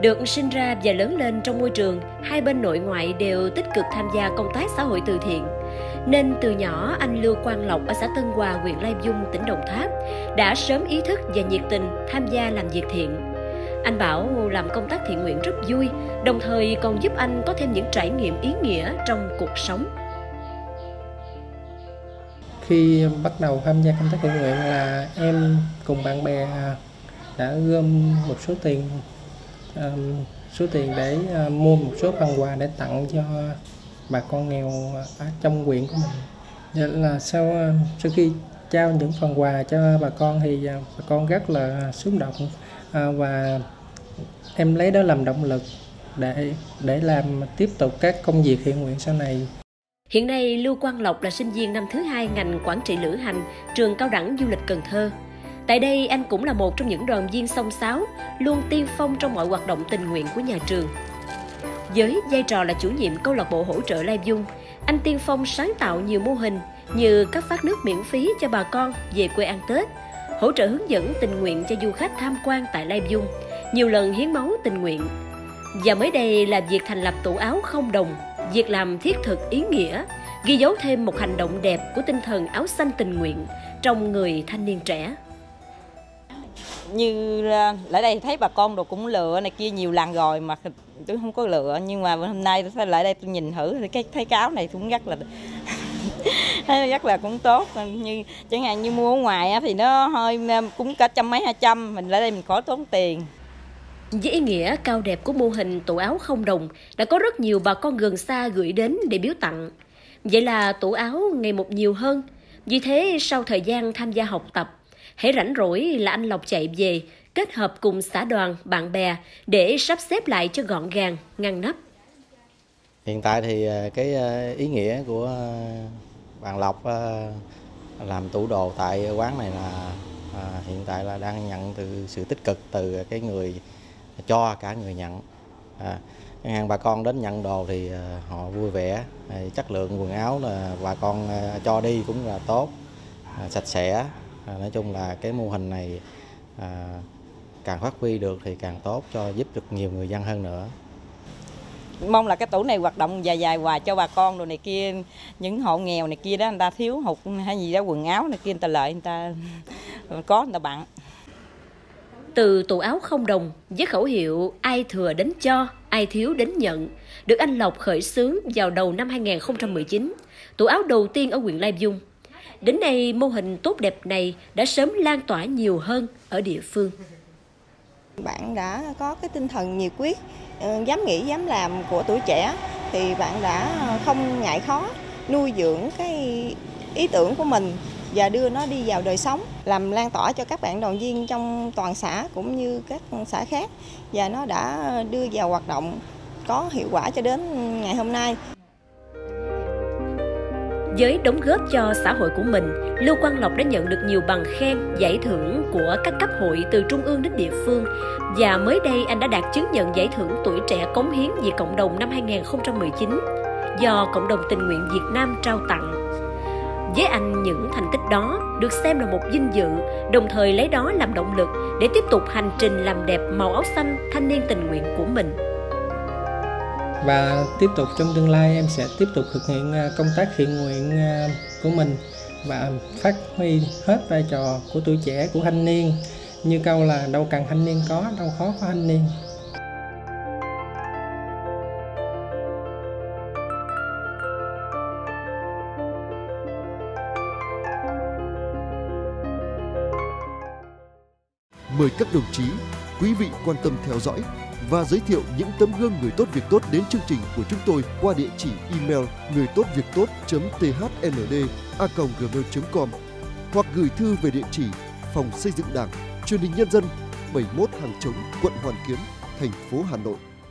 Được sinh ra và lớn lên trong môi trường, hai bên nội ngoại đều tích cực tham gia công tác xã hội từ thiện. Nên từ nhỏ anh Lưu Quang Lộc ở xã Tân Hòa, huyện Lai Dung, tỉnh Đồng Tháp đã sớm ý thức và nhiệt tình tham gia làm việc thiện. Anh bảo làm công tác thiện nguyện rất vui, đồng thời còn giúp anh có thêm những trải nghiệm ý nghĩa trong cuộc sống. Khi bắt đầu tham gia công tác thiện nguyện là em cùng bạn bè đã gom một số tiền um, số tiền để uh, mua một số phần quà để tặng cho bà con nghèo ờ, ở trong huyện của mình. Vậy là sau ờ, sau khi trao những phần quà cho bà con thì bà con rất là xúc động và em lấy đó làm động lực để để làm tiếp tục các công việc thiện nguyện sau này. Hiện nay Lưu Quang Lộc là sinh viên năm thứ hai ngành quản trị lữ hành, trường cao đẳng du lịch Cần Thơ. Tại đây anh cũng là một trong những đoàn viên song sáo, luôn tiên phong trong mọi hoạt động tình nguyện của nhà trường. Với vai trò là chủ nhiệm câu lạc bộ hỗ trợ Lai Dung, anh tiên phong sáng tạo nhiều mô hình như cấp phát nước miễn phí cho bà con về quê ăn Tết, hỗ trợ hướng dẫn tình nguyện cho du khách tham quan tại Lai Dung, nhiều lần hiến máu tình nguyện. Và mới đây là việc thành lập tủ áo không đồng, việc làm thiết thực ý nghĩa, ghi dấu thêm một hành động đẹp của tinh thần áo xanh tình nguyện trong người thanh niên trẻ như ờ, lại đây thấy bà con đồ cũng lựa này kia nhiều lần rồi mà tôi không có lựa, nhưng mà hôm nay tôi lại đây tôi nhìn thử, thì cái, thấy cáo này cũng rất là thấy rất là cũng tốt. Như, chẳng hạn như mua ở ngoài thì nó hơi cũng cả trăm mấy hai trăm, mình lại đây mình khỏi tốn tiền. Với ý nghĩa cao đẹp của mô hình tủ áo không đồng, đã có rất nhiều bà con gần xa gửi đến để biếu tặng. Vậy là tủ áo ngày một nhiều hơn, vì thế sau thời gian tham gia học tập hãy rảnh rỗi là anh Lộc chạy về, kết hợp cùng xã đoàn, bạn bè để sắp xếp lại cho gọn gàng, ngăn nắp. Hiện tại thì ờ, cái ờ, ý nghĩa của ờ, bạn Lộc làm tủ đồ tại quán này là hiện tại là đang nhận từ sự tích cực từ cái người cho cả người nhận. À, hàng bà con đến nhận đồ thì họ vui vẻ, chất lượng quần áo là bà con cho đi cũng là tốt, sạch sẽ, à, nói chung là cái mô hình này à, càng phát huy được thì càng tốt cho giúp được nhiều người dân hơn nữa. Mong là cái tủ này hoạt động dài dài hoài cho bà con rồi này kia những hộ nghèo này kia đó người ta thiếu hụt hay gì đó quần áo này kia người ta lợi người ta có người ta bận từ tủ áo không đồng với khẩu hiệu ai thừa đến cho, ai thiếu đến nhận, được anh Lộc khởi xướng vào đầu năm 2019. Tủ áo đầu tiên ở huyện Lai Dung Đến nay, mô hình tốt đẹp này đã sớm lan tỏa nhiều hơn ở địa phương. Bạn đã có cái tinh thần nhiệt quyết, ờ, dám nghĩ, dám làm của tuổi trẻ thì bạn đã không ngại khó nuôi dưỡng cái ý tưởng của mình và đưa nó đi vào đời sống, làm lan tỏa cho các bạn đoàn viên trong toàn xã cũng như các xã khác và nó đã đưa vào hoạt động có hiệu quả cho đến ngày hôm nay. Với đóng góp cho xã hội của mình, Lưu Quang Lộc đã nhận được nhiều bằng khen, giải thưởng của các cấp hội từ trung ương đến địa phương. Và mới đây anh đã đạt chứng nhận giải thưởng tuổi trẻ cống hiến vì cộng đồng năm 2019 do Cộng đồng tình nguyện Việt Nam trao tặng. Với anh những thành tích đó được xem là một vinh dự, đồng thời lấy đó làm động lực để tiếp tục hành trình làm đẹp màu áo xanh thanh niên tình nguyện của mình và tiếp tục trong tương lai em sẽ tiếp tục thực hiện à, công tác thiện nguyện à, của mình và phát huy hết vai trò của tuổi trẻ, của thanh niên. Như câu là, đâu cần thanh niên có, đâu khó có thanh niên. Mời các đồng chí, quý vị quan tâm theo dõi và giới thiệu những tấm gương người tốt việc tốt đến chương trình của chúng tôi qua địa chỉ email người tốt việc tốt thnd a gmail.com hoặc gửi thư về địa chỉ phòng xây dựng đảng, truyền hình nhân dân 71 hàng chống, quận Hoàn Kiếm, thành phố Hà Nội.